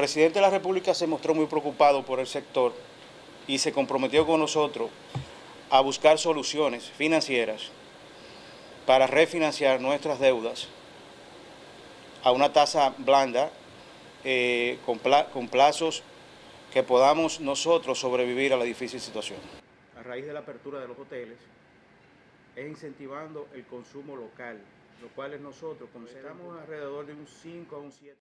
presidente de la República se mostró muy preocupado por el sector y se comprometió con nosotros a buscar soluciones financieras para refinanciar nuestras deudas a una tasa blanda eh, con, con plazos que podamos nosotros sobrevivir a la difícil situación. A raíz de la apertura de los hoteles, es incentivando el consumo local, lo cual nosotros, como estamos alrededor de un 5 a un 7.